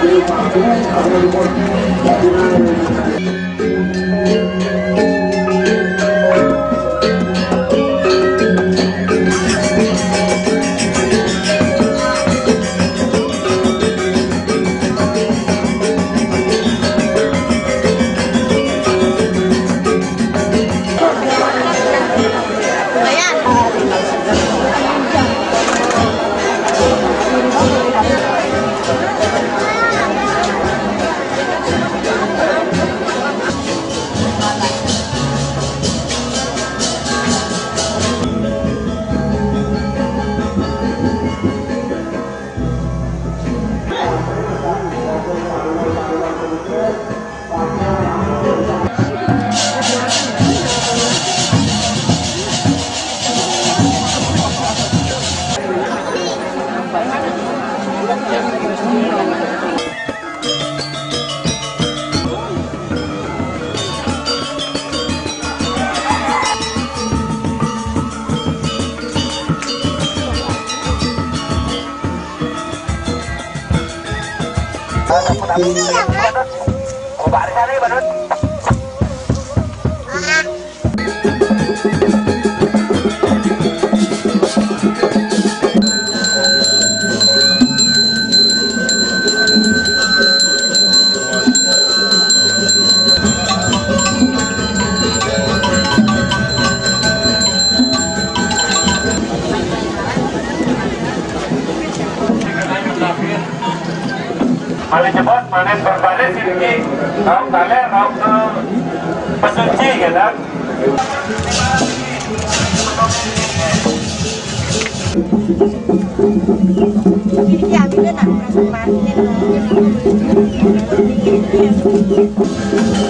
Thank you. बारिश नहीं बनो अजिबात पाण्यात बरबाले तितकी हांव जाल्यार हांव पासून ची घेता आमी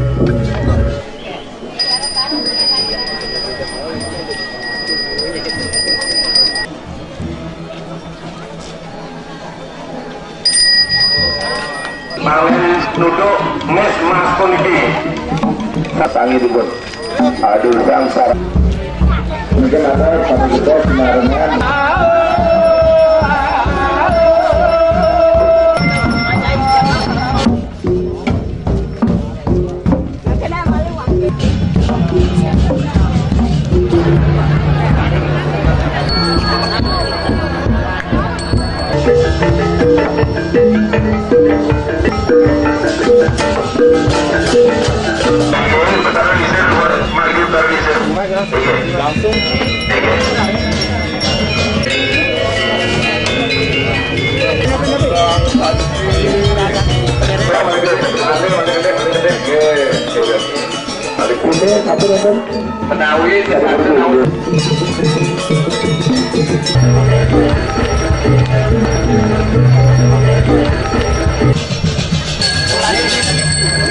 Penawi, penawi.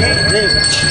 kanan terus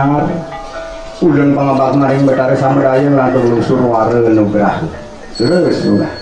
nangar udan pangabat maring betare samraya lan lusur ware nugrah. Terus nugrah